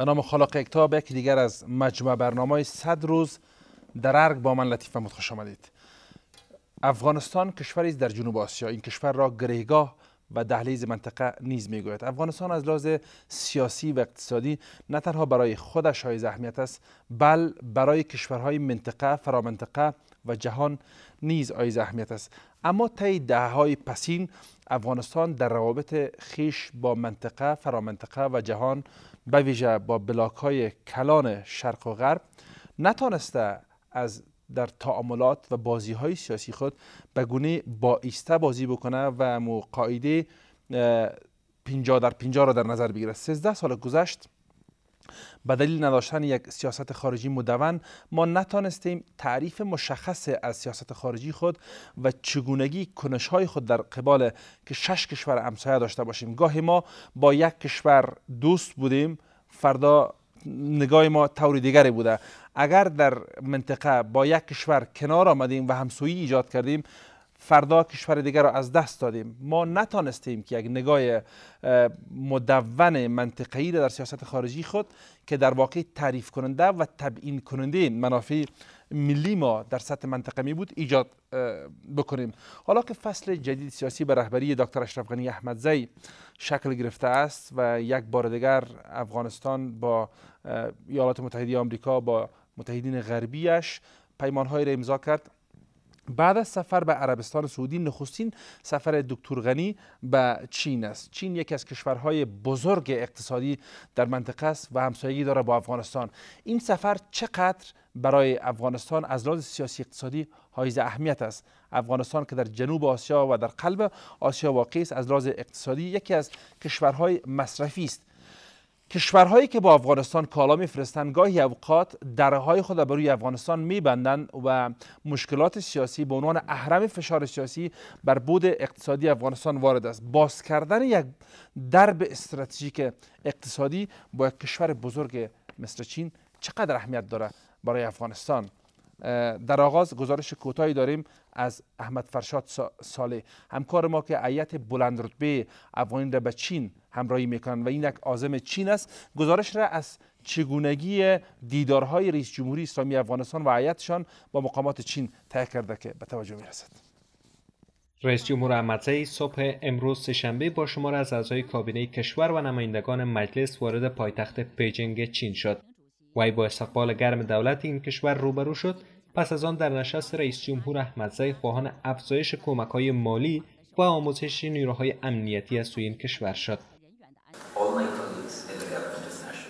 به نام خالق اکتاب یکی دیگر از مجموعه برنامه 100 روز در ارگ با من لطیف محمود خوش آمدید. افغانستان کشوری است در جنوب آسیا. این کشور را گریگاه و دهلیز منطقه نیز می‌گوید. افغانستان از لحاظ سیاسی و اقتصادی نه تنها برای خودش های اهمیت است بل برای کشورهای منطقه فرامنطقه و جهان نیز های اهمیت است. اما طی دههای پسین افغانستان در روابط خیش با منطقه فرامنطقه و جهان به ویژه با بلاک های کلان شرق و غرب نتانسته از در تعاملات و بازی های سیاسی خود به گونه با ایسته بازی بکنه و مو قاعده 50 در 50 را در نظر بگیره. 13 سال گذشت. به دلیل نداشتن یک سیاست خارجی مدون ما نتانستیم تعریف مشخص از سیاست خارجی خود و چگونگی کنش های خود در قبال که شش کشور همسایه داشته باشیم. گاهی ما با یک کشور دوست بودیم فردا نگاه ما طور دیگری بوده. اگر در منطقه با یک کشور کنار آمدیم و همسویی ایجاد کردیم فردا کشور دیگر را از دست دادیم. ما نتانستیم که یک نگاه مدون منطقه‌ای در سیاست خارجی خود که در واقع تعریف کننده و تبیین کننده منافع ملی ما در سطح منطقه می بود ایجاد بکنیم. حالا که فصل جدید سیاسی به رهبری دکتر اشرف غنی احمدزی شکل گرفته است و یک بار دیگر افغانستان با ایالات متحده آمریکا با متحدین غربیش پیمانهایی را امضا کرد بعد از سفر به عربستان سعودی نخستین سفر دکتر غنی به چین است. چین یکی از کشورهای بزرگ اقتصادی در منطقه است و همسایگی داره با افغانستان. این سفر چقدر برای افغانستان از لحاظ سیاسی اقتصادی حائز اهمیت است؟ افغانستان که در جنوب آسیا و در قلب آسیا واقع است از لحاظ اقتصادی یکی از کشورهای مصرفی است. کشورهایی که با افغانستان کالا میفرستند گاهی اوقات درهای خود بر روی افغانستان میبندند و مشکلات سیاسی به عنوان اهرم فشار سیاسی بر بود اقتصادی افغانستان وارد است. باز کردن یک درب استراتژیک اقتصادی با یک کشور بزرگ مثل چین چقدر اهمیت داره برای افغانستان؟ در آغاز گزارش کوتاهی داریم. از احمد فرشاد ساله. همکار ما که هیئت بلند رتبه افغانی را به چین همراهی می‌کنند و این یک عازم چین است. گزارش را از چگونگی دیدارهای رئیس جمهوری اسلامی افغانستان و هیئتشان با مقامات چین تهیه کرده که به توجه می‌رسد. رئیس جمهور احمدزی صبح امروز سهشنبه با شمار از اعضای کابینه کشور و نمایندگان مجلس وارد پایتخت بیجینگ چین شد. وی با استقبال گرم دولت این کشور روبرو شد. پس از آن در نشست رئیس جمهور احمدزی خواهان افزایش کمک های مالی و آموزش نیروهای امنیتی از سوی این کشور شد.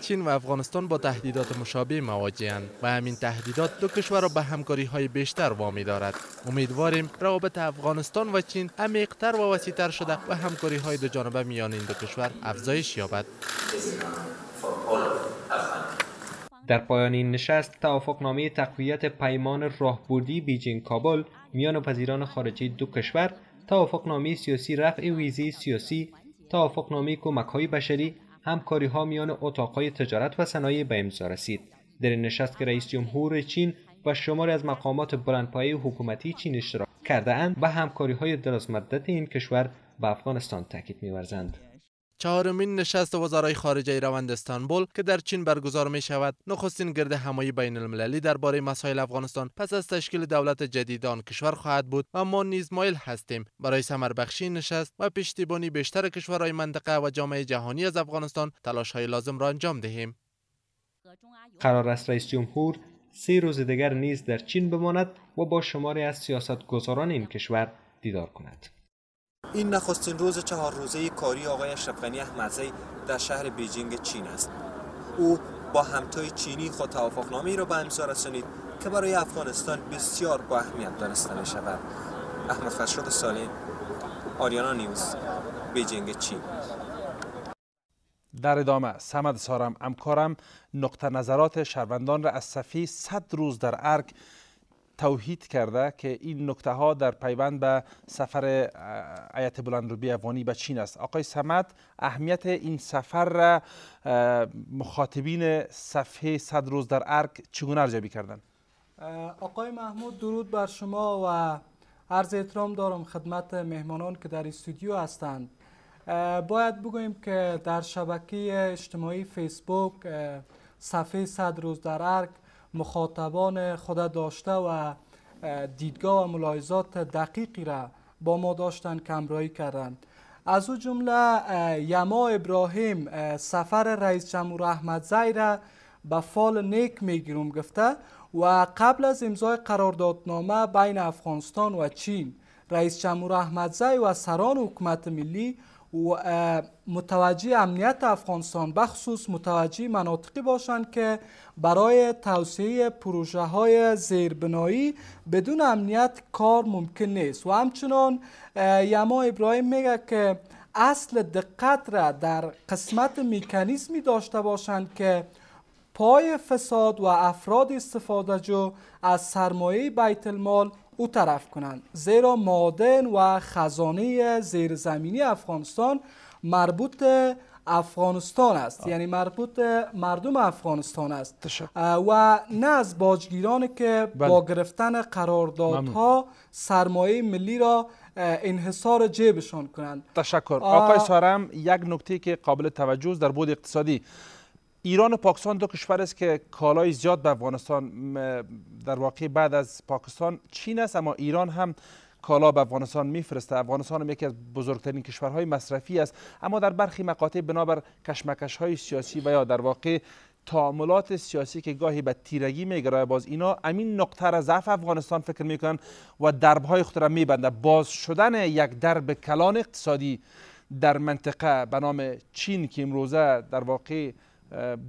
چین و افغانستان با تهدیدات مشابه مواجهند و همین تهدیدات دو کشور را به همکاری های بیشتر وامی دارد. امیدواریم روابط افغانستان و چین عمیقتر و وسیعتر شده و همکاری های دو جانبه میان این دو کشور افزایش یابد. در پایان این نشست توافقنامه تقویت پیمان راهبردی بیجینگ کابل میان وزیران خارجه دو کشور توافقنامه سیاسی رفع ویزی سیاسی توافقنامه کمک های بشری همکاری ها میان اتاقهای تجارت و صنایع به امضا رسید در این نشست که رئیس جمهور چین و شماری از مقامات بلندپایه حکومتی چین اشتراک کرده اند و همکاری های درازمدت این کشور به افغانستان تاکید می‌ورزند. چهارمین نشست وزرای خارجه روند استانبول که در چین برگزار می شود نخستین گرد همایی بین المللی درباره مسائل افغانستان پس از تشکیل دولت جدید آن کشور خواهد بود و ما نیز مایل هستیم. برای بخشی نشست و پشتیبانی بیشتر کشورهای منطقه و جامعه جهانی از افغانستان تلاش های لازم را انجام دهیم. قرار است رئیس جمهور سه روز دیگر نیز در چین بماند و با شماری از سیاستگزاران این کشور دیدار کند. این نخستین روز چهار روزه کاری آقای اشرف غنی احمدزی در شهر بیجینگ چین است. او با همتای چینی خود توافقنامه را به امضا رسانید که برای افغانستان بسیار با اهمیت دانسته شود. احمد فرشاد سالین آریانا نیوز بیجینگ چین. در ادامه سمد سارم امکارم نقطه نظرات شهروندان را از صفحه صد روز در ارگ توحید کرده که این نکته ها در پیوند به سفر ایت بلندروبی افغانی به چین است. آقای سمت اهمیت این سفر را مخاطبین صفحه صد روز در ارگ چگونه ارزیابی کردن آقای محمود درود بر شما و عرض احترام دارم خدمت مهمانان که در استودیو هستند. باید بگوییم که در شبکه اجتماعی فیسبوک صفحه صد روز در ارگ مخاطبان خود داشته و دیدگاه و ملاحظات دقیقی را با ما داشتن کمرایی کردند از او جمله یما ابراهیم سفر رئیس جمهور احمد زی را به فال نیک می‌گیرم گفته و قبل از امضای قراردادنامه بین افغانستان و چین رئیس جمهور احمد زی و سران حکومت ملی و متوجه امنیت افغانستان بخصوص متوجه مناطقی باشند که برای توسعه پروژه های زیربنایی بدون امنیت کار ممکن نیست. و همچنان یما ابراهیم میگه که اصل دقت را در قسمت میکانیزمی داشته باشند که پای فساد و افراد استفاده جو از سرمایه بیت المال او طرف کنند. زیرا مادن و خزانه زیرزمینی افغانستان مربوط افغانستان است. یعنی مربوط مردم افغانستان است. و نه از باجگیرانی که بله. با گرفتن قراردادها سرمایه ملی را انحصار جیبشان کنند. تشکر. آقای سارم یک نکته که قابل توجه در بود اقتصادی. ایران و پاکستان دو کشور است که کالای زیاد به افغانستان در واقع بعد از پاکستان چین است اما ایران هم کالا به افغانستان میفرسته. افغانستان هم یکی از بزرگترین کشورهای مصرفی است. اما در برخی مقاطع بنابر کشمکش های سیاسی و یا در واقع تعاملات سیاسی که گاهی به تیرگی میگرای باز اینا امین نقطه را ضعف افغانستان فکر می‌کنن و دربهای خود را میبنده. باز شدن یک درب کلان اقتصادی در منطقه به نام چین که امروزه در واقع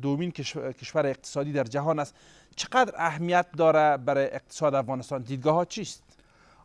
دومین کشور اقتصادی در جهان است. چقدر اهمیت داره برای اقتصاد افغانستان؟ دیدگاه ها چیست؟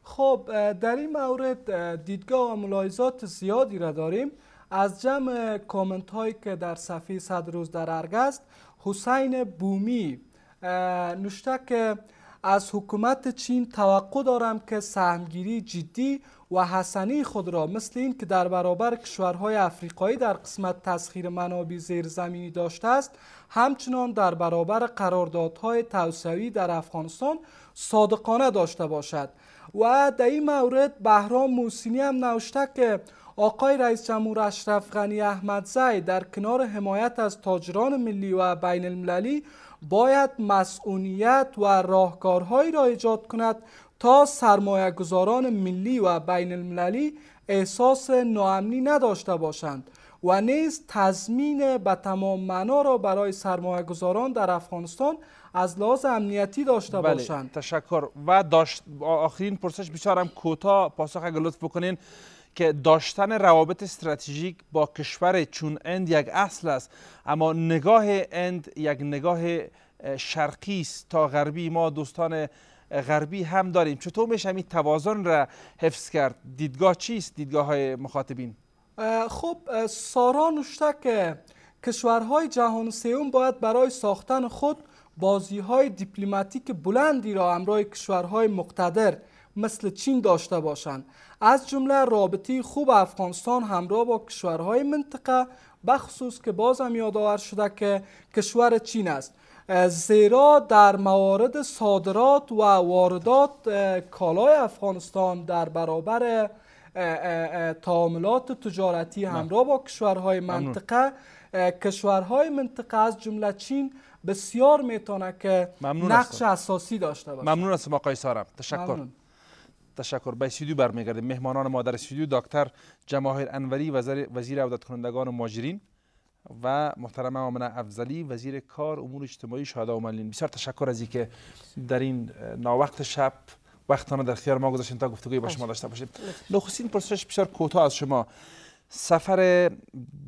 خب در این مورد دیدگاه و ملاحظات زیادی را داریم. از جمع کامنت هایی که در صفحه صد روز در ارگ است حسین بومی نوشته که از حکومت چین توقع دارم که سهمگیری جدی و حسنی خود را مثل این که در برابر کشورهای افریقایی در قسمت تسخیر منابع زیرزمینی داشته است همچنان در برابر قراردادهای توسعی در افغانستان صادقانه داشته باشد. و در این مورد بهرام موسینی هم نوشته که آقای رئیس جمهور اشرف غنی احمدزی در کنار حمایت از تاجران ملی و بین المللی باید مسئولیت و راهکارهایی را ایجاد کند تا سرمایه گذاران ملی و بین المللی احساس ناامنی نداشته باشند و نیز تضمین به تمام معنا را برای سرمایه گذاران در افغانستان از لحاظ امنیتی داشته بله، باشند. تشکر. و داشت آخرین پرسش بسیارم کوتاه پاسخ اگر لطف بکنین. که داشتن روابط استراتژیک با کشور چون اند یک اصل است. اما نگاه اند یک نگاه شرقی است. تا غربی ما دوستان غربی هم داریم. چطور میشه این توازن را حفظ کرد؟ دیدگاه چیست؟ دیدگاه های مخاطبین. خب سارا نوشته که کشورهای جهان سوم باید برای ساختن خود بازی های دیپلماتیک بلندی را همراه کشورهای مقتدر مثل چین داشته باشند. از جمله رابطه خوب افغانستان همراه با کشورهای منطقه بخصوص که بازم یادآور شده که کشور چین است. زیرا در موارد صادرات و واردات کالای افغانستان در برابر تعاملات تجارتی همراه با کشورهای منطقه کشورهای منطقه از جمله چین بسیار می‌تونه که نقش اساسی داشته باشه. ممنون هستم آقای سارم. تشکر. تشکر. به استودیو برمیگردیم. مهمانان ما در استودیو دکتر جماهیر انوری وزیر وزیر عودت کنندگان و ماجرین و محترم آمنه افضلی وزیر کار امور اجتماعی شهدا و بسیار تشکر از اینکه در این ناوقت شب وقتانه در اختیار ما گذاشتین تا گفتگوی با شما داشته باشیم. نخستین پرسش بسیار کوتاه از شما. سفر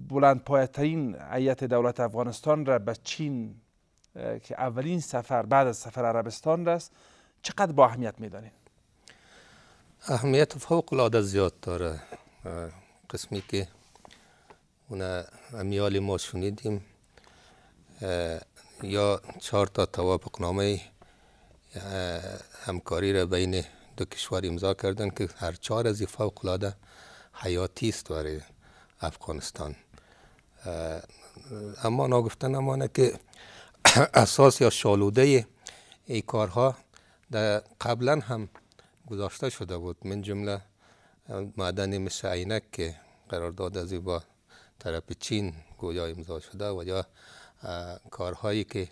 بلند ترین هیئت دولت افغانستان را به چین که اولین سفر بعد از سفر عربستان است چقدر با اهمیت می‌دانید؟ اهمیت فوق العاده زیاد داره. قسمی که اون امیال ما شنیدیم. یا چهار تا توافق نامه همکاری را بین دو کشور امضا کردن که هر چهار از فوق العاده حیاتی است برای افغانستان. اما ناگفتن امانه که اساس یا شالوده ای کارها در قبلا هم گذاشته شده بود. من جمله معدن مثل عینک که قرارداد از با طرف چین گویا امضا شده و یا کارهایی که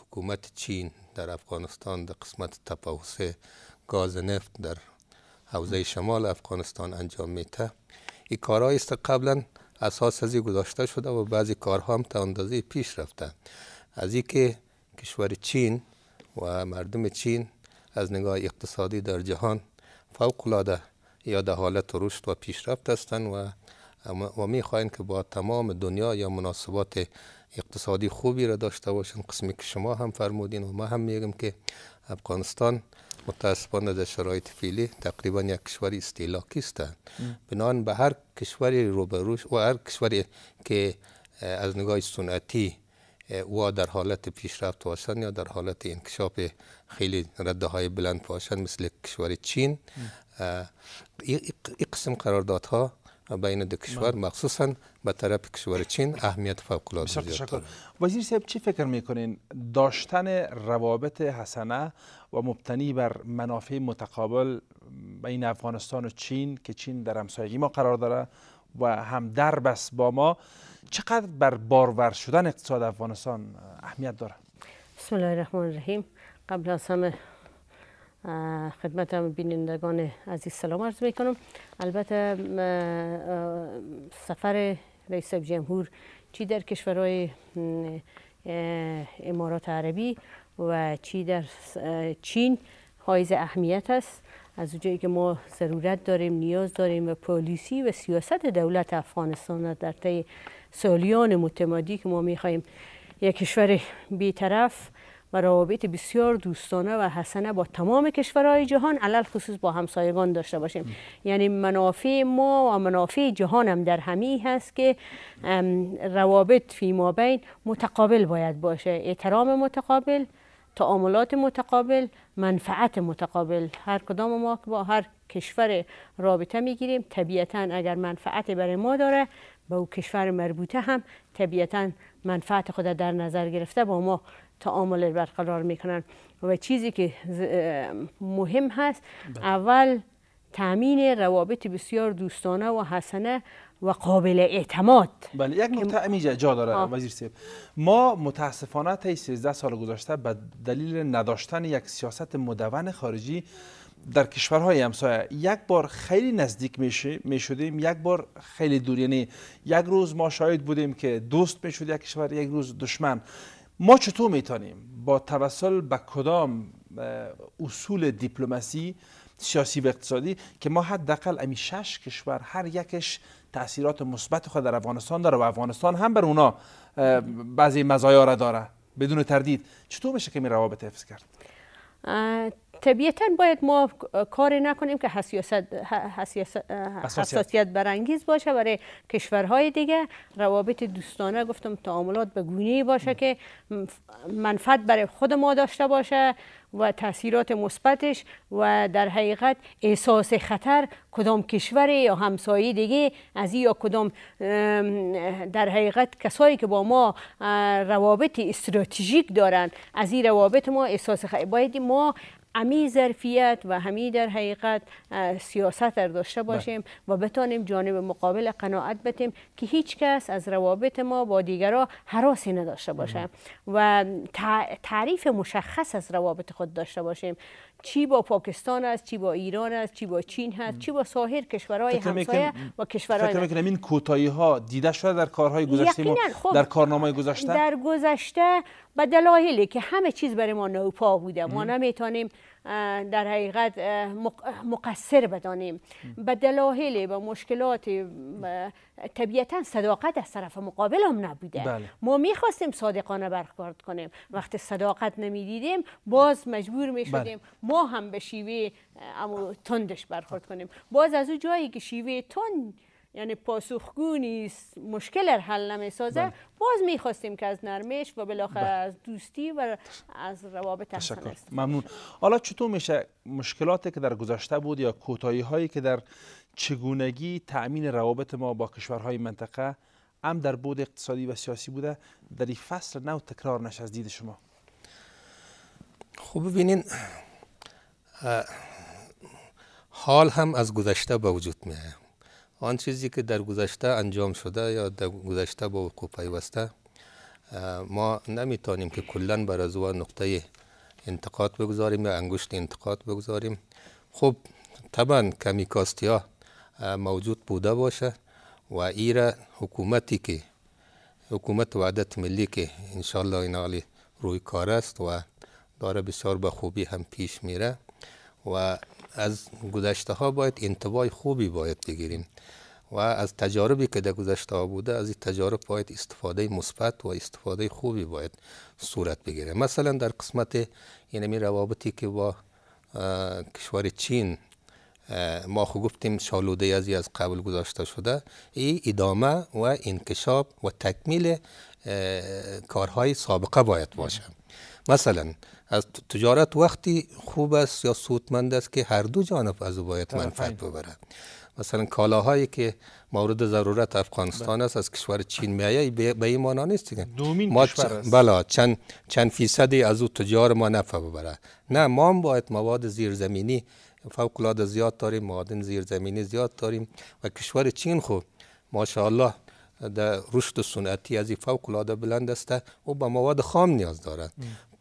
حکومت چین در افغانستان در قسمت تپاوس گاز نفت در حوزه شمال افغانستان انجام میته این کارهایی است قبلا اساس ازی گذاشته شده و بعضی کارها هم تا اندازه پیش رفته. از که کشور چین و مردم چین از نگاه اقتصادی در جهان فوق العاده یا در حالت رشد و پیشرفت هستند و و می که با تمام دنیا یا مناسبات اقتصادی خوبی را داشته باشن قسمی که شما هم فرمودین و ما هم میگم که افغانستان متاسفانه در شرایط فعلی تقریبا یک کشور استیلاکی است. بنان به هر کشوری روبروش و هر کشوری که از نگاه صنعتی و در حالت پیشرفت باشن یا در حالت انکشاف خیلی رده های بلند باشن مثل کشور چین. این قسم قراردادها بین دو کشور بله. مخصوصا به طرف کشور چین اهمیت فوق العاده دارد وزیر صاحب چی فکر می‌کنین؟ داشتن روابط حسنه و مبتنی بر منافع متقابل بین افغانستان و چین که چین در همسایگی ما قرار داره و هم در بس با ما چقدر بر بارور شدن اقتصاد افغانستان اهمیت داره؟ بسم الله الرحمن الرحیم. قبل از همه خدمت هم بینندگان عزیز سلام عرض می کنم البته سفر رئیس جمهور چی در کشورهای امارات عربی و چی در چین حائز اهمیت است. از اونجایی که ما ضرورت داریم نیاز داریم و پالیسی و سیاست دولت افغانستان در طی سالیان متمادی که ما می‌خواهیم یک کشور بیطرف و روابط بسیار دوستانه و حسنه با تمام کشورهای جهان علل خصوص با همسایگان داشته باشیم. یعنی منافع ما و منافع جهان هم در همی هست که روابط فی ما بین متقابل باید باشه. احترام متقابل تعاملات متقابل منفعت متقابل. هر کدام ما با هر کشور رابطه می‌گیریم طبیعتا اگر منفعت برای ما داره با او کشور مربوطه هم طبیعتا منفعت خود در نظر گرفته با ما تعامل برقرار می‌کنن. و چیزی که مهم هست بله. اول تامین روابط بسیار دوستانه و حسنه و قابل اعتماد. بله یک نکته امیجا جا داره وزیر سیب ما متاسفانه تا 13 سال گذشته به دلیل نداشتن یک سیاست مدون خارجی در کشورهای همسایه یک بار خیلی نزدیک می شدیم یک بار خیلی دور. یعنی یک روز ما شاید بودیم که دوست می شد یک کشور یک روز دشمن. ما چطور می‌تونیم با توسل به کدام اصول دیپلماسی سیاسی و اقتصادی که ما حداقل امی شش کشور هر یکش تاثیرات مثبت خود در افغانستان داره و افغانستان هم بر اونا بعضی مزایا را داره بدون تردید. چطور میشه که می روابط حفظ کرد؟ طبیعتا باید ما کاری نکنیم که حساسیت برانگیز باشه. برای کشورهای دیگه روابط دوستانه گفتم تعاملات به گونه باشه که منفعت برای خود ما داشته باشه و تاثیرات مثبتش و در حقیقت احساس خطر کدام کشور یا همسایه دیگه از یا کدام در حقیقت کسایی که با ما روابط استراتژیک دارن از این روابط ما احساس خطر باید ما امی ظرفیت و همی در حقیقت سیاست در داشته بله. باشیم و بتانیم جانب مقابل قناعت بتیم که هیچ کس از روابط ما با دیگرها حراسی نداشته باشه و تعریف مشخص از روابط خود داشته باشیم چی با پاکستان است چی با ایران است چی با چین هست چی با سایر کشورهای همسایه و کشورهای فکر می‌کنم این کوتاهی ها دیده شده در کارهای گذشته ما خب در کارنامه گذشته؟ در گذشته به دلایلی که همه چیز برای ما نوپا بوده ما نمی‌تونیم در حقیقت مقصر بدانیم. به دلایل و مشکلات طبیعتا صداقت از طرف مقابل هم نبوده. بله. ما می‌خواستیم صادقانه برخورد کنیم. وقتی صداقت نمی‌دیدیم باز مجبور می‌شدیم بله. ما هم به شیوه تندش برخورد کنیم. باز از او جایی که شیوه تند یعنی پاسخگو نیست مشکل حل نمی‌سازه. بله. باز می‌خواستیم که از نرمش و بالاخره بله. از دوستی و از روابط است. ممنون. حالا چطور میشه مشکلاتی که در گذشته بود یا کوتاهی هایی که در چگونگی تأمین روابط ما با کشورهای منطقه هم در بود اقتصادی و سیاسی بوده در این فصل نو تکرار نشه از دید شما؟ خب ببینین حال هم از گذشته به وجود میاد آن چیزی که در گذشته انجام شده یا در گذشته با وقوع پیوسته ما نمی‌تونیم که کلا بر از نقطه انتقاد بگذاریم یا انگشت انتقاد بگذاریم. خب طبعا کمیکاستی ها موجود بوده باشه و ایره حکومتی که حکومت وعدت ملی که انشالله این روی کار است و داره بسیار به خوبی هم پیش میره و از گذشته ها باید انتباه خوبی باید بگیریم و از تجاربی که در گذشته ها بوده از این تجارب باید استفاده مثبت و استفاده خوبی باید صورت بگیره. مثلا در قسمت یعنی روابطی که با کشور چین ما خو گفتیم شالوده از از قبل گذاشته شده این ادامه و انکشاب و تکمیل کارهای سابقه باید باشه. مثلا از تجارت وقتی خوب است یا سودمند است که هر دو جانب از او باید منفعت ببره مثلا کالاهایی که مورد ضرورت افغانستان بله. است از کشور چین میایه به این مانا نیست دیگه. دومین ما کشور است. بلا چند چند فیصدی از او تجار ما نفع ببره. نه ما هم باید مواد زیرزمینی فوق العاده زیاد داریم معادن زیرزمینی زیاد داریم و کشور چین خو ماشاءالله در رشد صنعتی از فوق العاده بلند است و به مواد خام نیاز دارد.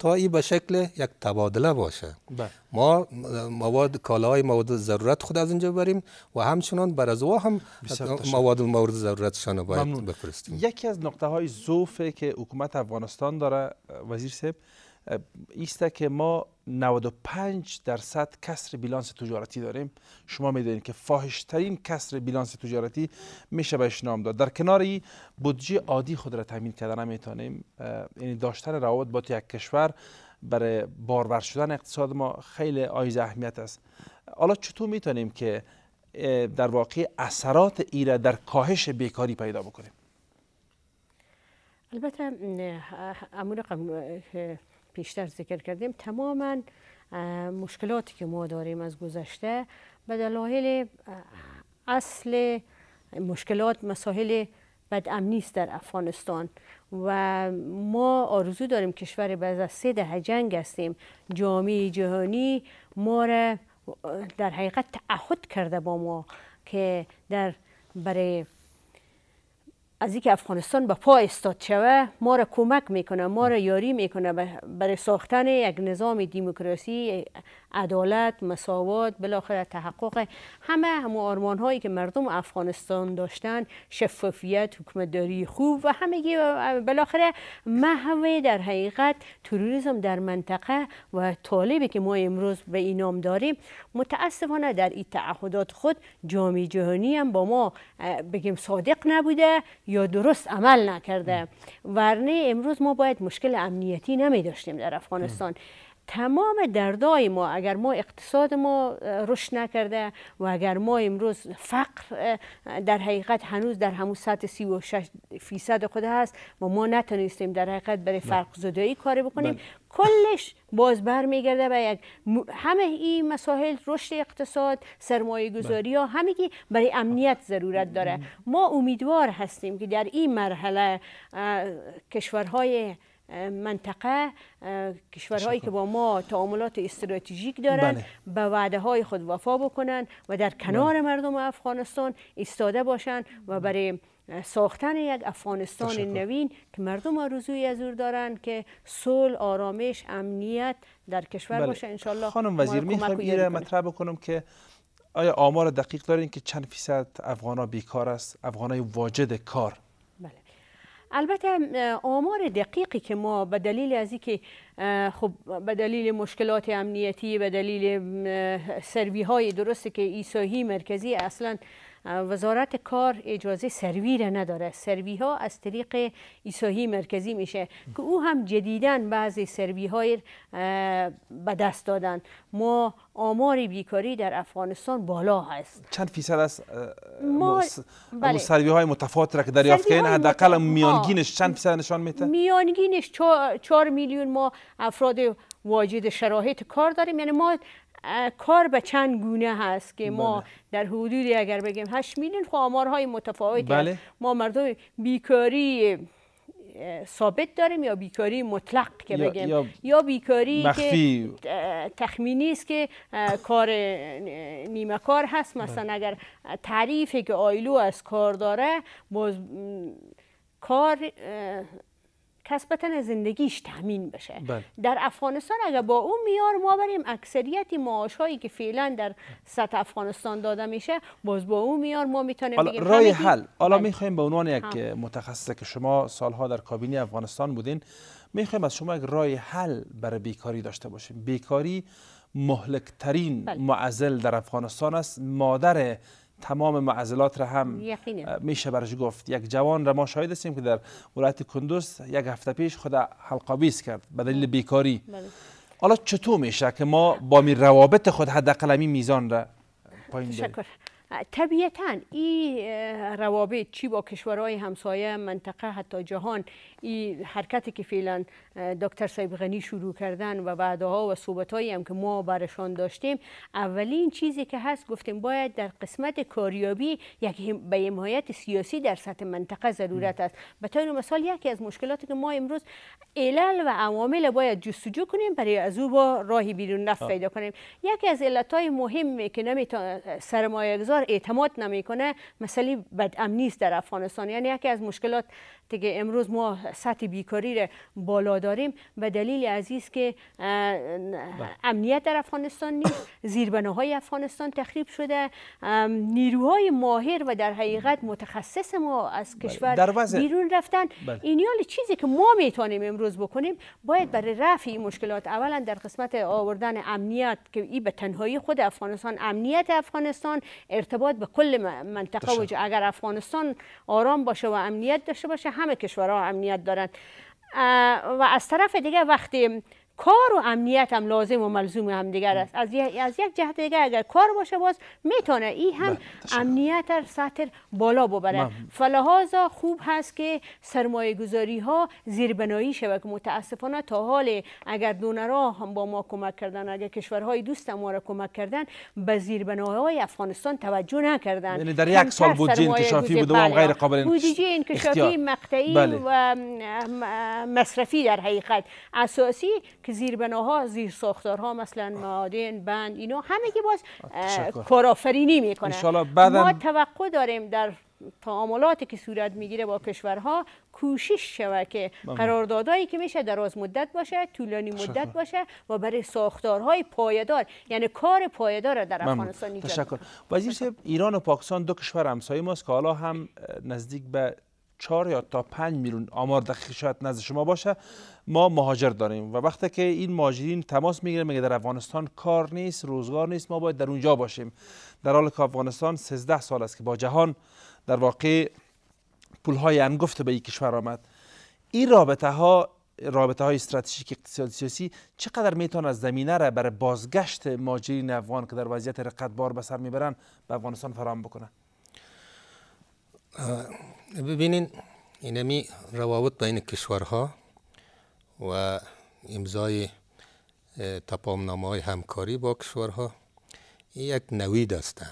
تا این به شکل یک تبادله باشه. بله. ما مواد کالاهای مورد ضرورت خود از اینجا بریم و همچنان بر از هم مواد مورد ضرورتشان باید بفرستیم. یکی از نقطه های زوفه که حکومت افغانستان داره وزیر صاحب ایست که ما 95 درصد کسر بیلانس تجارتی داریم. شما می‌دونید که فاحشترین کسر بیلانس تجارتی میشه بهش نام داد. در کنار این بودجه عادی خود را تامین کردن نمی‌تونیم. یعنی داشتن روابط با یک کشور برای بارور شدن اقتصاد ما خیلی آیز اهمیت است. حالا چطور می‌تونیم که در واقع اثرات ایره در کاهش بیکاری پیدا بکنیم؟ البته امور پیشتر ذکر کردیم. تماما مشکلاتی که ما داریم از گذشته به دلایل اصل مشکلات مسائل بدامنی است در افغانستان. و ما آرزو داریم کشور بعد از سه دهه جنگ هستیم. جامعه جهانی ما را در حقیقت تعهد کرده با ما که در برای از اینکه افغانستان به پا استاد شوه ما را کمک می‌کنه ما را یاری می‌کنه برای ساختن یک نظام دیموکراسی عدالت مساوات بالاخره تحقق همه همه آرمان هایی که مردم افغانستان داشتن شفافیت حکمتداری خوب و همگی بالاخره محوه در حقیقت تروریسم در منطقه و طالبی که ما امروز به این نام داریم. متاسفانه در این تعهدات خود جامعه جهانی هم با ما بگیم صادق نبوده یا درست عمل نکرده. ورنه امروز ما باید مشکل امنیتی نمی داشتیم در افغانستان. تمام دردای ما اگر ما اقتصاد ما رشد نکرده و اگر ما امروز فقر در حقیقت هنوز در همون سطح 36 فیصد خود هست و ما نتونستیم در حقیقت برای فرق زدایی کاری بکنیم. کلش باز برمیگرده به یک همه این مسائل رشد اقتصاد سرمایه گذاری ها همگی برای امنیت ضرورت داره. ما امیدوار هستیم که در این مرحله کشورهای منطقه کشورهایی که با ما تعاملات استراتژیک دارند بله. به وعده های خود وفا بکنند و در کنار بله. مردم افغانستان ایستاده باشند و برای ساختن یک افغانستان نوین که مردم آرزوی از او دارند که صلح آرامش امنیت در کشور بله. باشه انشالله خانم وزیر می‌خوایم ایره مطرح بکنم که آیا آمار دقیق دارین که چند فیصد افغان ها بیکار است افغان های واجد کار البته آمار دقیقی که ما به دلیل از اینکه خب به دلیل مشکلات امنیتی به دلیل سروی های درسته که ایساهی مرکزی اصلا وزارت کار اجازه سروی را نداره. سروی ها از طریق ایساهی مرکزی میشه که او هم جدیدن بعضی سروی های به دست دادن. ما آمار بیکاری در افغانستان بالا هست. چند فیصد از ما بله. سروی های متفاوت را که دریافت کردین حداقل میانگینش چند فیصد نشان میده؟ میانگینش چهار میلیون ما افراد واجد شرایط کار داریم. یعنی ما کار به چند گونه هست که ما بله. در حدودی اگر بگیم 8 میلیون خب آمارهای متفاوتی بله. ما مردم بیکاری ثابت داریم یا بیکاری مطلق که یا- بگیم یا یا, بیکاری مخفی. که تخمینی است که کار نیمه کار هست مثلا اگر تعریفی که آیلو از کار داره باز کار اه، کسبتا زندگیش تامین بشه بله. در افغانستان اگر با اون میار ما بریم اکثریت معاش هایی که فعلا در سطح افغانستان داده میشه باز با اون میار ما می‌تونیم حالا بگیم همگی- حل حالا بله. می‌خوایم به عنوان یک ها. متخصص که شما سالها در کابینه افغانستان بودین می‌خوایم از شما یک راه حل برای بیکاری داشته باشیم بیکاری مهلکترین بله. معزل در افغانستان است مادر تمام معضلات را هم میشه برش گفت؟ یک جوان را ما شاهد هستیم که در ولایت کندوز یک هفته پیش خود حلقاویز کرد به دلیل بیکاری. بله. حالا چطور میشه که ما با می روابط خود حداقل میزان را پایین تشکر. طبیعتا این روابط چی با کشورهای همسایه منطقه حتی جهان این حرکتی که فعلا دکتر صاحب غنی شروع کردن و بعدها و صحبتهایی هم که ما برشان داشتیم اولین چیزی که هست گفتیم باید در قسمت کاریابی یک به حمایت سیاسی در سطح منطقه ضرورت است. به طور مثال یکی از مشکلاتی که ما امروز علل و عوامل باید جستجو کنیم برای از او با راهی بیرون رفت پیدا کنیم. یکی از علتهای مهمی که نمی‌تونه سرمایه گذار اعتماد نمی‌کنه مسئله بدامنی است در افغانستان. یعنی یکی از مشکلات که امروز ما سطح بیکاری را بالا داریم به دلیل عزیز که اه، امنیت در افغانستان نیست زیربناهای افغانستان تخریب شده نیروهای ماهر و در حقیقت متخصص ما از کشور در بیرون رفتن. بله. این حال چیزی که ما می‌تونیم امروز بکنیم باید برای رفع این مشکلات اولا در قسمت آوردن امنیت که این به تنهایی خود افغانستان امنیت افغانستان ارتباط به کل منطقه و اگر افغانستان آرام باشه و امنیت داشته باشه همه کشورها امنیت دارند و از طرف دیگه وقتی کار و امنیت هم لازم و ملزوم هم دیگر است از, یک- از یک جهت دیگه اگر کار باشه باز می‌تونه این هم امنیت در سطح بالا ببره. فلحاظا خوب هست که سرمایه گذاری ها زیربنایی شود که متاسفانه تا حال اگر دونرها هم با ما کمک کردن اگر کشورهای دوست ما را کمک کردن به زیربناهای افغانستان توجه نکردن یعنی در یک سال بودجه انکشافی بوده و بله. غیر قابل بودجه انکشافی. مقطعی بله. و مصرفی در حقیقت اساسی که زیربناها زیر ساختارها مثلا معادن بند اینا همه که باز. کارآفرینی بعداً- ما توقع داریم در تعاملاتی که صورت می‌گیره با کشورها کوشش شود که قراردادهایی که میشه دراز مدت باشه طولانی مدت باشه و برای ساختارهای پایدار یعنی کار پایدار را در. افغانستان ایجاد تشکر. وزیر ایران و پاکستان دو کشور همسایه ماست که حالا هم نزدیک به چهار یا تا پنج میلیون آمار دقیق شاید نزد شما باشه ما مهاجر داریم. و وقتی که این مهاجرین تماس می‌گیره میگه در افغانستان کار نیست روزگار نیست ما باید در اونجا باشیم. در حالی که افغانستان 13 سال است که با جهان در واقع پولهای انگفت به این کشور آمد. این رابطه ها رابطه های استراتژیک اقتصادی سیاسی چقدر می‌تونه از زمینه را برای بازگشت مهاجرین افغان که در وضعیت رقتبار به سر می‌برن به افغانستان فراهم بکنه ببینین اینمی روابط بین کشورها و امضای اه، تفاهمنامه های همکاری با کشورها. یک نوید است.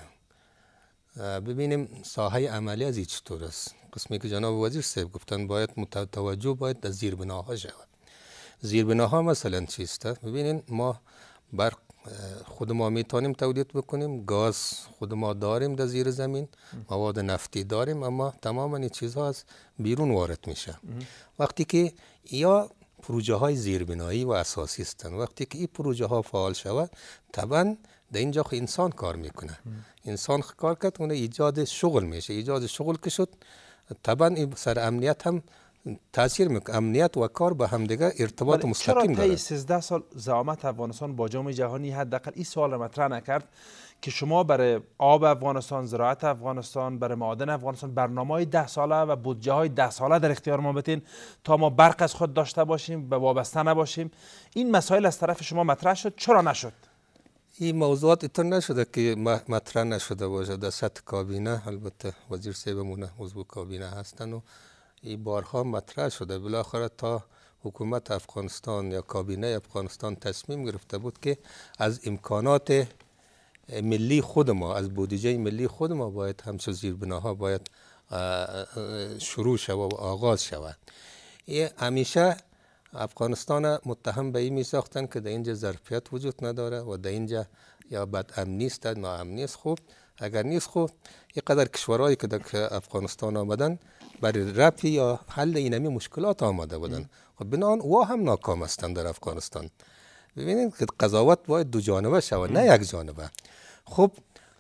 ببینیم ساحه عملی از چطور است. قسمی که جناب وزیر صاحب گفتن باید توجه باید در زیربناها شود. زیربناها مثلا چیست؟ ببینین ما برق خود ما می‌تونیم تولید بکنیم. گاز خود ما داریم در زیر زمین. مواد نفتی داریم اما تمام این چیزها از بیرون وارد میشه. وقتی که یا پروژه های زیربنایی و اساسی هستند وقتی که این پروژه ها فعال شود طبعا در اینجا خو انسان کار می‌کنه. انسان کار کرد اون ایجاد شغل میشه. ایجاد شغل که شد طبعا این سر امنیت هم تاثیر می‌کنه. امنیت و کار به همدیگه ارتباط چرا مستقیم داره. 13 سال زعامت افغانستان با جام جهانی حداقل این سوال مطرح نکرد که شما برای آب افغانستان زراعت افغانستان برای معادن افغانستان برنامه های ده ساله و بودجه های ده ساله در اختیار ما بتین تا ما برق از خود داشته باشیم و وابسته نباشیم. این مسائل از طرف شما مطرح شد. چرا نشد؟ این موضوعات اینطور نشده که مطرح نشده باشه. در سطح کابینه البته وزیر صاحبمون عضو کابینه هستن و این بارها مطرح شده. بالاخره تا حکومت افغانستان یا کابینه افغانستان تصمیم گرفته بود که از امکانات ملی خود ما از بودجه ملی خود ما باید همچون زیربناها باید شروع شود و آغاز شود. همیشه افغانستان متهم به این می ساختن که در اینجا ظرفیت وجود نداره و در اینجا یا بد امنی است ناامنی خوب اگر نیست خوب قدر کشورهایی که در افغانستان آمدن برای رفع یا حل اینمی مشکلات آمده بودن. خب بنان وا هم ناکام هستند در افغانستان. ببینید که قضاوت باید دو جانبه شود نه یک جانبه. خب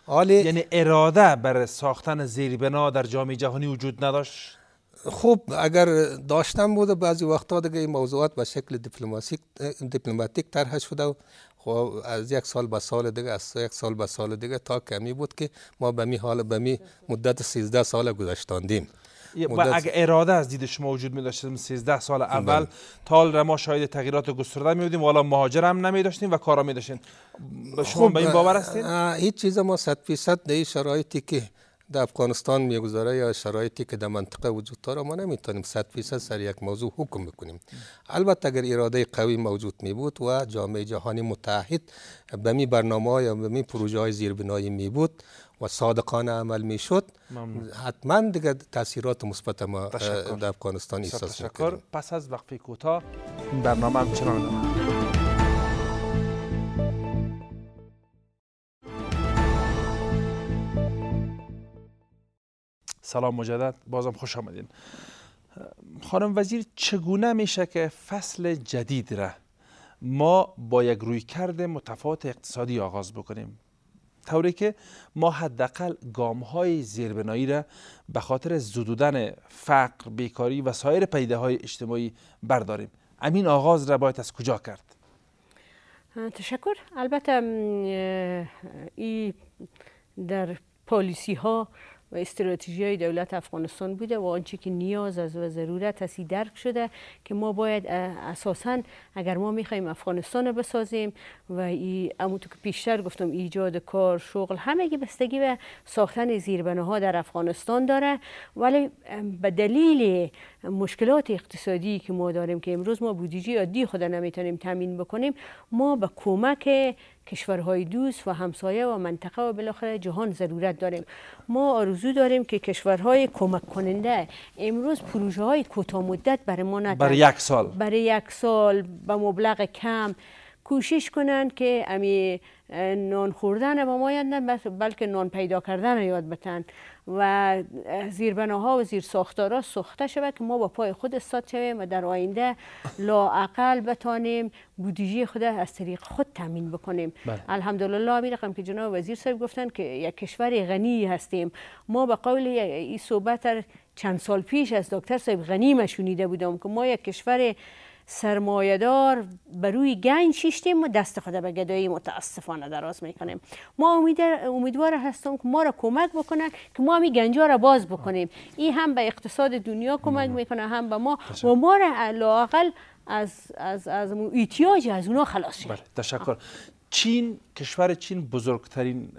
حالی یعنی اراده بر ساختن زیربنا در جامعه جهانی وجود نداشت؟ خب اگر داشتم بوده بعضی وقتا دیگه این موضوعات به شکل دیپلماتیک دیپلماتیک طرح شده. و خب از یک سال به سال دیگه از یک سال به سال دیگه تا کمی بود که ما به می حال به می مدت 13 سال گذشتاندیم. و اگر اراده از دید شما وجود می داشتیم 13 سال اول بله. تا حال ما شاید تغییرات گسترده می بودیم. والا مهاجر هم نمی داشتیم و کارا می داشتیم شما خب به این باور هستید هیچ چیز ما 100 درصد در شرایطی که در افغانستان می‌گذاره یا شرایطی که در منطقه وجود داره ما نمی‌تونیم صد فیصد سر یک موضوع حکم بکنیم. البته اگر اراده قوی موجود می بود و جامعه جهانی متحد به می برنامه یا به می پروژه های زیربنایی می بود و صادقانه عمل می شد حتما دیگه تاثیرات مثبت ما در افغانستان احساس می‌کنیم. پس از وقفه کوتاه برنامه همچنان سلام مجدد بازم خوش آمدین. خانم وزیر چگونه میشه که فصل جدید را ما با یک روی کرده متفاوت اقتصادی آغاز بکنیم؟ طوری که ما حداقل گام های زیربنایی را به خاطر زدودن فقر بیکاری و سایر پیده های اجتماعی برداریم. امین آغاز را باید از کجا کرد؟ تشکر. البته ای در پالیسی ها و استراتژی دولت افغانستان بوده و آنچه که نیاز از و ضرورت هستی درک شده که ما باید اساسا اگر ما می‌خوایم افغانستان رو بسازیم و ای که پیشتر گفتم ایجاد کار شغل همه بستگی به ساختن زیربناها در افغانستان داره. ولی به دلیل مشکلات اقتصادی که ما داریم که امروز ما بودجه عادی خود نمی‌تونیم تامین بکنیم ما به کمک کشورهای دوست و همسایه و منطقه و بالاخره جهان ضرورت داریم. ما آرزو داریم که کشورهای کمک کننده امروز پروژه های کوتاه مدت برای ما ندارن برای یک سال. برای یک سال به مبلغ کم. کوشش کنند که امی نان خوردن با ما یاد نه بلکه نان پیدا کردن یاد بتن و زیربناها و زیر ساختارها ساخته شود که ما با پای خود استاد شویم و در آینده لاعقل بتانیم بودجه خود از طریق خود تامین بکنیم بله. الحمدلله می رقم که جناب وزیر صاحب گفتن که یک کشور غنی هستیم ما به قول این صحبت چند سال پیش از دکتر صاحب غنی شنیده بودم که ما یک کشور سرمایهدار بر روی گنج شیشتیم و دست خود به گدایی متاسفانه دراز می‌کنیم. ما امیدوار هستم که ما را کمک بکنن که ما همی گنجا را باز بکنیم. این هم به اقتصاد دنیا کمک می‌کنه هم به ما. و ما را لاقل از از از احتیاج از اونا خلاص شد بله تشکر. چین کشور چین بزرگترین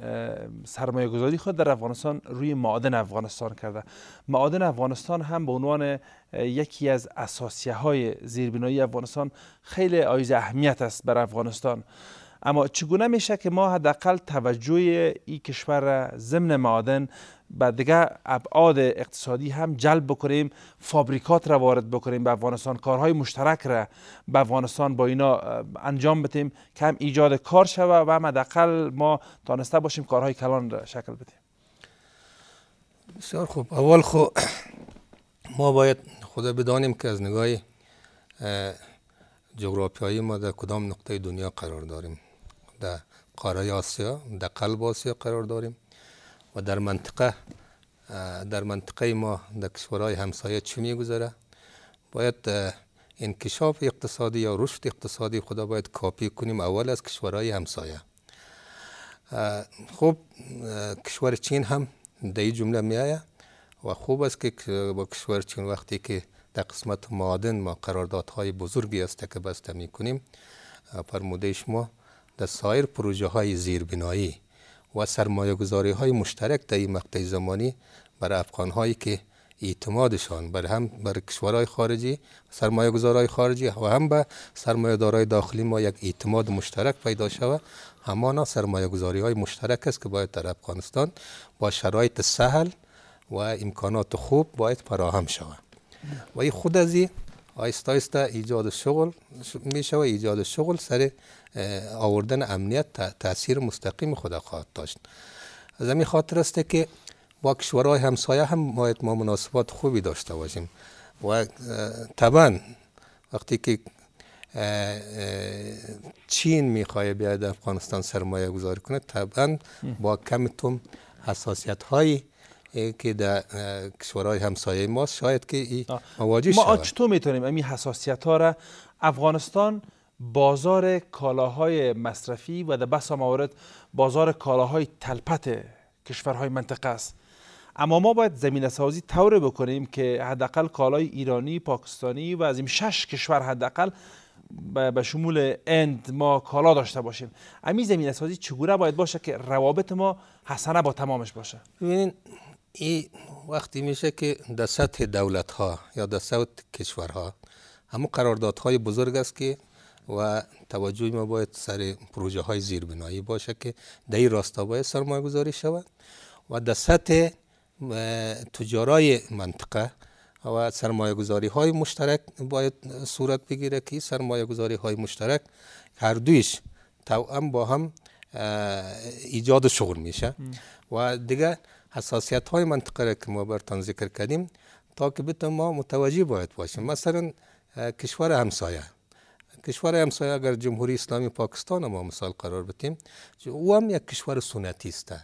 سرمایه گذاری خود در افغانستان روی معادن افغانستان کرده. معادن افغانستان هم به عنوان یکی از اساسیه های زیربنایی افغانستان خیلی آیز اهمیت است بر افغانستان. اما چگونه میشه که ما حداقل توجه این کشور ضمن معادن به دیگه ابعاد اقتصادی هم جلب بکنیم فابریکات را وارد بکنیم به افغانستان کارهای مشترک را به افغانستان با اینا انجام بدیم که هم ایجاد کار شود و هم حداقل ما تانسته باشیم کارهای کلان را شکل بدیم. بسیار خوب. اول خو ما باید خدا بدانیم که از نگاه جغرافیایی ما در کدام نقطه دنیا قرار داریم. در قاره آسیا در قلب آسیا قرار داریم. و در منطقه در منطقه ما در کشورهای همسایه چی میگذره باید انکشاف اقتصادی یا رشد اقتصادی خدا باید کاپی کنیم. اول از کشورهای همسایه. خب کشور چین هم در جمله می و خوب است که با کشور چین وقتی که در قسمت معادن ما قراردادهای بزرگی است که بسته می کنیم فرموده شما در سایر پروژه های زیربنایی و سرمایه گذاری های مشترک در این مقطع زمانی برای افغان هایی که اعتمادشان بر هم بر کشورهای خارجی سرمایه گذارهای خارجی و هم به سرمایه دارای داخلی ما یک اعتماد مشترک پیدا شود. همانا سرمایه گذاری های مشترک است که باید در افغانستان با شرایط سهل و امکانات خوب باید فراهم شود. و این خود از آیستا آیستا ایجاد شغل میشه و ایجاد شغل سر آوردن امنیت تاثیر مستقیم خود خواهد داشت. از همین خاطر است که با کشورهای همسایه هم باید ما مناسبات خوبی داشته باشیم. و طبعا وقتی که چین می‌خواه بیاید افغانستان سرمایه گذاری کنه طبعا با کم توم حساسیت هایی که در کشورهای همسایه ما شاید که مواجه ما چطور می‌تونیم این حساسیت ها را افغانستان بازار کالاهای مصرفی و در بس موارد بازار کالاهای تلپت کشورهای منطقه است. اما ما باید زمین سازی بکنیم که حداقل کالای ایرانی پاکستانی و از این شش کشور حداقل به شمول اند ما کالا داشته باشیم. امی زمین سازی چگونه باید باشه که روابط ما حسنه با تمامش باشه؟ ببینین این وقتی میشه که در سطح دولت ها یا در سطح کشورها همون قراردادهای بزرگ است که و توجه ما باید سر پروژه های زیربنایی باشه که در این راستا باید سرمایه گذاری شود و در سطح تجارای منطقه و سرمایه گذاری های مشترک باید صورت بگیره که سرمایه گذاری های مشترک هر دویش توأم با هم ایجاد شغل میشه. و دیگه حساسیت های منطقه را که ما برتان ذکر کردیم تا که بتون ما متوجه باید باشیم. مثلا کشور همسایه. کشور همسایه اگر جمهوری اسلامی پاکستان ما مثال قرار بتیم او هم یک کشور سنتی است.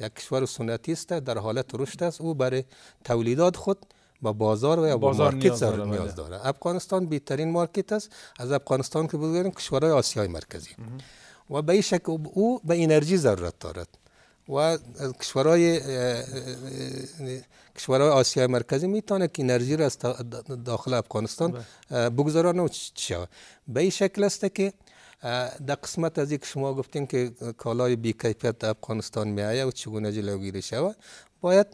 یک کشور سنتی است در حالت رشد است. او برای تولیدات خود با بازار و یا با مارکت نیاز, نیاز داره افغانستان بهترین مارکت است. از افغانستان که بگوییم کشورهای آسیای مرکزی. و به این شکل او به انرژی ضرورت دارد. و کشورهای کشورهای آسیای مرکزی می‌تونه که انرژی را از داخل افغانستان بله. بگذارانه و به این شکل است که در قسمت از که شما گفتین که کالای بی کیفیت افغانستان می و چگونه جلوگیری شود باید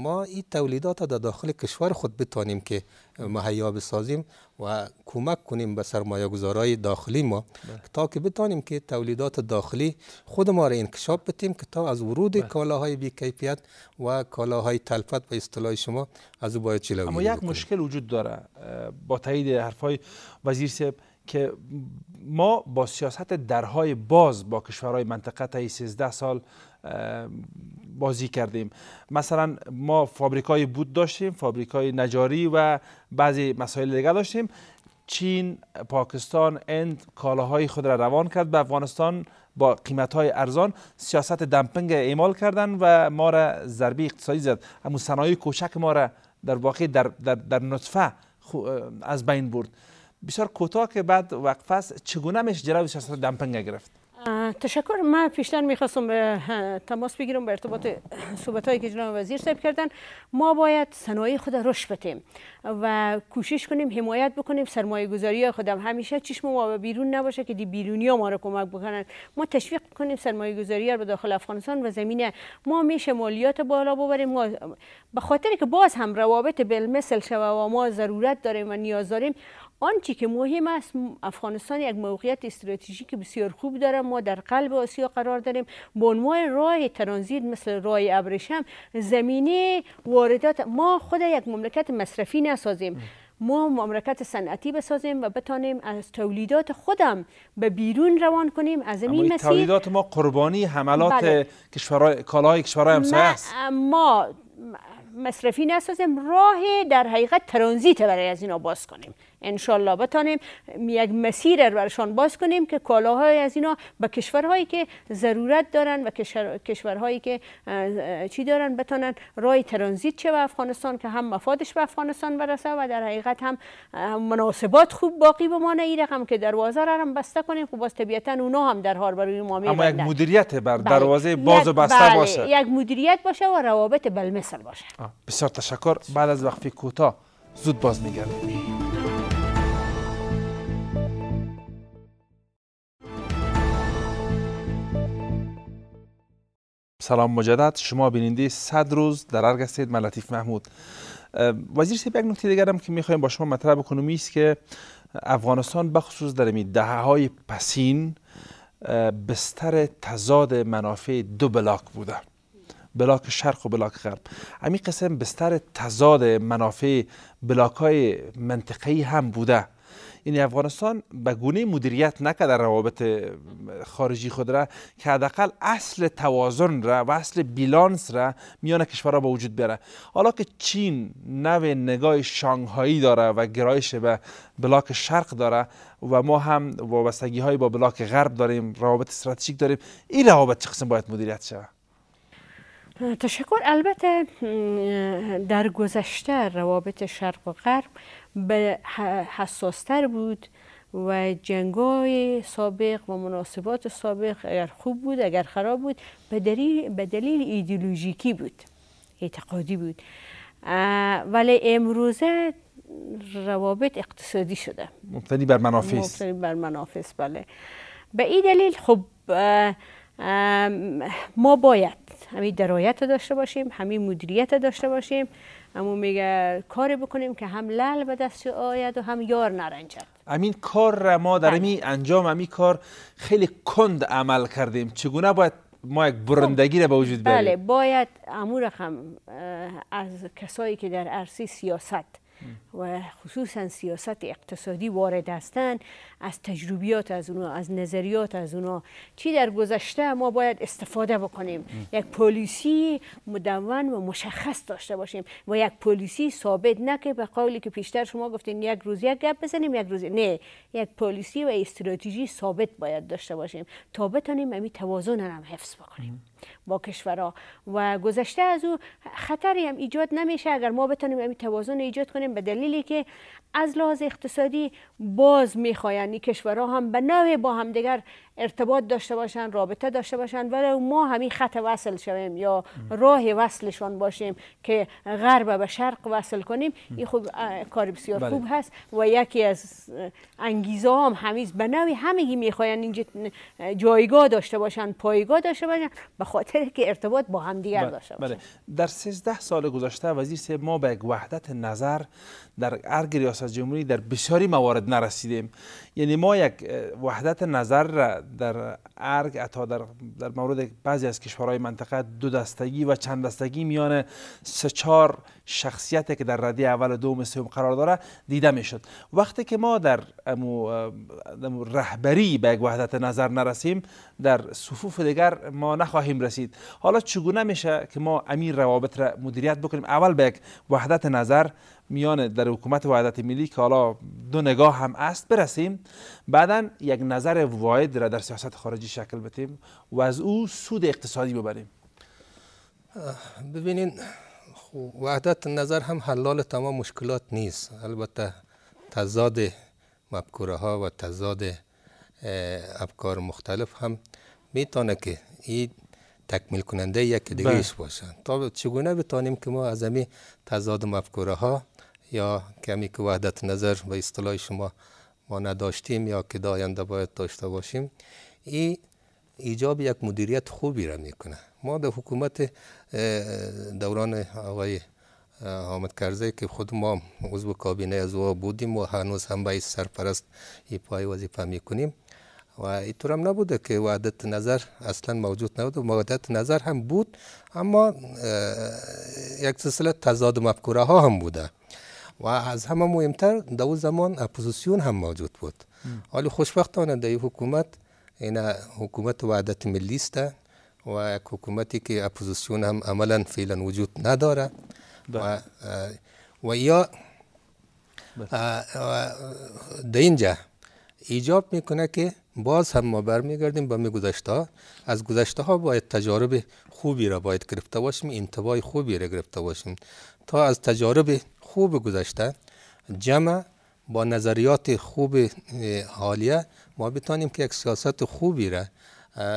ما این تولیدات در داخل کشور خود بتانیم که مهیا بسازیم و کمک کنیم به سرمایه گذارای داخلی ما بله. تا که بتانیم که تولیدات داخلی خود ما را انکشاف بتیم که تا از ورود بله. کالاهای بی کیفیت و کالاهای تلفت به اصطلاح شما از او باید چلوگیری اما یک مشکل وجود داره با تایید حرفای وزیر صاحب که ما با سیاست درهای باز با کشورهای منطقه تا 13 سال بازی کردیم. مثلا ما فابریکای بود داشتیم فابریکای نجاری و بعضی مسائل دیگه داشتیم. چین پاکستان اند کالاهای خود را روان کرد به افغانستان با قیمت های ارزان سیاست دمپنگ اعمال کردن و ما را ضربه اقتصادی زد. همون صنایع کوچک ما را در واقع در, در, در نطفه از بین برد. بسیار کوتاه که بعد وقفه است چگونه میشه جلوی سیاست دمپنگ گرفت؟ تشکر. من پیشتر می‌خواستم به تماس بگیرم به ارتباط صحبت هایی که جناب وزیر صاحب کردن. ما باید صنایع خود رشد بدیم و کوشش کنیم حمایت بکنیم سرمایه گذاری خودم همیشه چشم ما به بیرون نباشه که دی بیرونی ها ما رو کمک بکنن ما تشویق کنیم سرمایه گذاری به داخل افغانستان و زمینه. ما میشه مالیات بالا ببریم. ما به خاطر که باز هم روابط بالمثل شوه و ما ضرورت داریم و نیاز داریم آنچه که مهم است افغانستان یک موقعیت استراتژیک بسیار خوب داره ما در قلب آسیا قرار داریم. به عنوان راه ترانزیت مثل راه ابریشم زمینه واردات ما خود یک مملکت مصرفی نسازیم. ما مملکت صنعتی بسازیم و بتانیم از تولیدات خودم به بیرون روان کنیم. از این مسیر تولیدات ما قربانی حملات بله. کشورهای کالاهای کشورهای همسایه است. ما مصرفی نسازیم. راه در حقیقت ترانزیت برای از اینا باز کنیم. انشالله بتانیم یک مسیر برشان باز کنیم که کالاهای از اینا به کشورهایی که ضرورت دارن و کشورهایی که چی دارن بتانن رای ترانزیت چه به افغانستان که هم مفادش به افغانستان برسه و در حقیقت هم مناسبات خوب باقی بمانه این رقم که دروازه را هم بسته کنیم. خب باز طبیعتا اونا هم درها برای ما اما یک مدیریت بر بله. دروازه باز و بسته بله. باشه. یک مدیریت باشه و روابط بالمثل باشه. بسیار تشکر. بعد از وقفی کوتاه زود باز میگردیم. سلام مجدد. شما بیننده صد روز در ارگ هستید. من محمود. وزیر صاحب یک نکته دیگر هم که می‌خوایم با شما مطرح بکنم است که افغانستان بخصوص در می دهه های پسین بستر تضاد منافع دو بلاک بوده. بلاک شرق و بلاک غرب. همین قسم بستر تضاد منافع بلاک های منطقه‌ای هم بوده. یعنی افغانستان به گونه مدیریت نکرده روابط خارجی خود را که حداقل اصل توازن را و اصل بیلانس را میان کشورها به وجود بیاره. حالا که چین نو نگاه شانگهایی داره و گرایش به بلاک شرق داره و ما هم وابستگی های با بلاک غرب داریم روابط استراتژیک داریم این روابط چه قسم باید مدیریت شود تشکر. البته در گذشته روابط شرق و غرب به حساستر بود و جنگای سابق و مناسبات سابق اگر خوب بود اگر خراب بود به دلیل, به دلیل ایدئولوژیکی بود اعتقادی بود. ولی امروزه روابط اقتصادی شده. مبتنی بر منافع مبتنی بر منافع بله. به این دلیل خب ما باید همین درایت داشته باشیم همین مدیریت داشته باشیم. اما میگه کاری بکنیم که هم لل به دست آید و هم یار نرنجد. امین کار را ما در بله. امی انجام امی کار خیلی کند عمل کردیم. چگونه باید ما یک برندگی را به وجود بیاریم؟ بله باید امور هم از کسایی که در عرصه سیاست و خصوصا سیاست اقتصادی وارد هستند از تجربیات از اونا از نظریات از اونا. چی در گذشته ما باید استفاده بکنیم؟ یک پلیسی مدون و مشخص داشته باشیم و یک پلیسی ثابت نه که به قولی که پیشتر شما گفتین یک روز یک گپ بزنیم یک روز نه. یک پلیسی و استراتژی ثابت باید داشته باشیم. تا بتونیم امی توازن هم حفظ بکنیم با کشورها. و گذشته از او خطری هم ایجاد نمیشه. اگر ما بتونیم این توازن ایجاد کنیم به دلیلی که از لحاظ اقتصادی باز می‌خواین این کشورها هم به نوع با همدیگر ارتباط داشته باشن رابطه داشته باشن ولی ما همین خط وصل شویم یا راه وصلشان باشیم که غرب به شرق وصل کنیم این خوب کار بسیار بله. خوب هست و یکی از انگیزه هم همیز به نوعی همگی می‌خواین اینجا جایگاه داشته باشن پایگاه داشته باشن به خاطر که ارتباط با همدیگر بله. داشته باشن بله. در 13 سال گذشته وزیر ما به وحدت نظر در ارگ ریاست جمهوری در بسیاری موارد نرسیدیم. یعنی ما یک وحدت نظر را در ارگ اتا در, در مورد بعضی از کشورهای منطقه دو دستگی و چند دستگی میان سه چهار شخصیت که در ردی اول و دوم سوم قرار داره دیده می‌شد. وقتی که ما در رهبری به یک وحدت نظر نرسیم در صفوف دیگر ما نخواهیم رسید. حالا چگونه میشه که ما امیر روابط را مدیریت بکنیم؟ اول به یک وحدت نظر میان در حکومت وحدت ملی که حالا دو نگاه هم است برسیم. بعدا یک نظر واحد را در سیاست خارجی شکل بدیم و از او سود اقتصادی ببریم. ببینین وحدت نظر هم حلال تمام مشکلات نیست. البته تضاد مفکوره ها و تضاد افکار مختلف هم می‌تونه که این تکمیل کننده یک دیگهش بله. باشن. تا چگونه بتانیم که ما از امی تضاد مفکوره ها یا کمی که وحدت نظر به اصطلاح شما ما نداشتیم یا که داینده باید داشته باشیم این ایجاب یک مدیریت خوبی را می‌کنه. ما در حکومت دوران آقای حامد کرزی که خود ما عضو کابینه از او بودیم و هنوز هم باید سرپرست ای پای وظیفه می‌کنیم و اینطور هم نبوده که وحدت نظر اصلا موجود نبود. وحدت نظر هم بود اما یک سلسله تضاد مفکوره ها هم بوده. و از همه مهمتر در اون زمان اپوزیسیون هم موجود بود. ولی خوشبختانه در حکومت این حکومت وحدت ملی است. و یک حکومتی که اپوزیسیون هم عملا فعلا وجود نداره. و, و یا در اینجا ایجاب می‌کنه که باز هم ما برمیگردیم به گذشته از گذشته ها باید تجارب خوبی را باید گرفته باشیم انتباه خوبی را گرفته باشیم. تا از تجارب خوب گذشته. جمع با نظریات خوب حالیه. ما بتانیم که یک سیاست خوبی را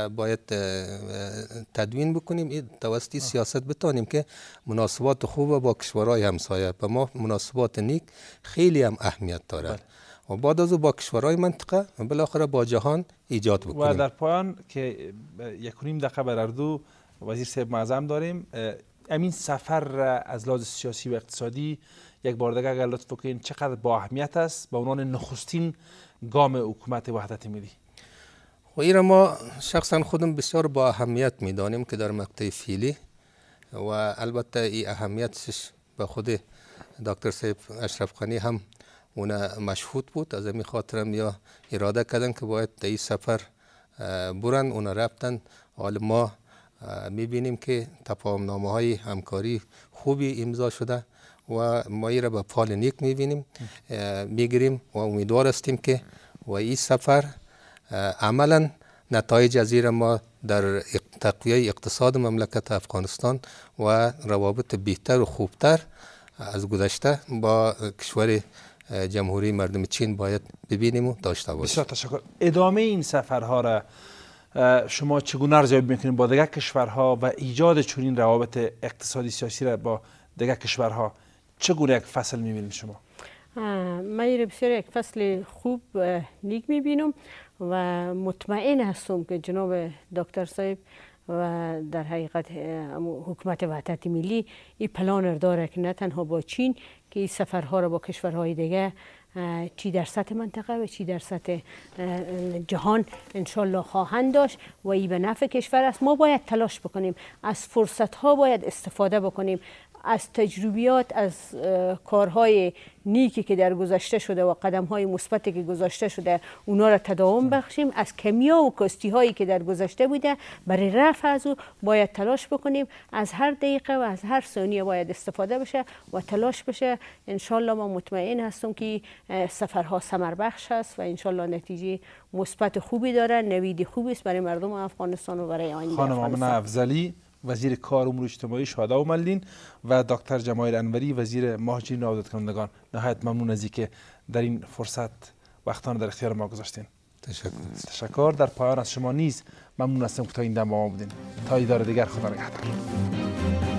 باید تدوین بکنیم. توسط سیاست بتانیم که مناسبات خوب با کشورهای همسایه. به ما مناسبات نیک خیلی هم اهمیت داره. بله. و بعد از با کشورهای منطقه و بالاخره با جهان ایجاد بکنیم. و در پایان که یک نیم دقیقه بر اردو وزیر صاحب معظم داریم. امین سفر از لحاظ سیاسی و اقتصادی یک بار دیگه اگر لطف کنین چقدر با اهمیت است؟ به عنوان نخستین گام حکومت وحدت ملی. و این ما شخصا خودم بسیار با اهمیت می‌دانیم که در مقطع فیلی و البته این اهمیتش به خود دکتر صاحب اشرف خانی هم اون مشهود بود. از این خاطر یا اراده کردن که باید در این سفر برن اون رفتن. حال ما می‌بینیم که تفاهم نامه های همکاری خوبی امضا شده و ما را به پال نیک می‌بینیم. می‌گیریم و امیدوار هستیم که و این سفر عملا نتایج از ما در تقویه اقتصاد مملکت افغانستان و روابط بهتر و خوبتر از گذشته با کشور جمهوری مردم چین باید ببینیم و داشته باشیم. بسیار تشکر. ادامه این سفرها را شما چگونه ارزیابی می‌کنید با دیگر کشورها و ایجاد چنین روابط اقتصادی سیاسی را با دیگر کشورها چگونه یک فصل می‌بینید شما؟ من بسیار یک فصل خوب نیک می‌بینم و مطمئن هستم که جناب دکتر صاحب و در حقیقت حکومت وحدت ملی این پلان داره که نه تنها با چین که این سفرها را با کشورهای دیگه چی در سطح منطقه و چی در سطح جهان انشالله خواهند داشت. و ای به نفع کشور است. ما باید تلاش بکنیم. از فرصت ها باید استفاده بکنیم. از تجربیات از کارهای نیکی که در گذشته شده و قدم های مثبتی که گذاشته شده اونا را تداوم بخشیم. از کمیا و کاستی هایی که در گذشته بوده برای رفع از او باید تلاش بکنیم. از هر دقیقه و از هر ثانیه باید استفاده بشه و تلاش بشه. انشالله ما مطمئن هستم که سفرها سمر بخش است و انشالله نتیجه مثبت خوبی داره. نوید خوبی است برای مردم افغانستان و برای آینده خانم افضلی وزیر کار امور اجتماعی شهدا و ملین و دکتر جمایل انوری وزیر مهاجرین و عودت کنندگان نهایت ممنون از که در این فرصت وقتان در اختیار ما گذاشتین. تشکر. تشکر. در پایان از شما نیز ممنون هستم که تا این دم با ما بودین. تا ایدار دیگر خدا نگهدار.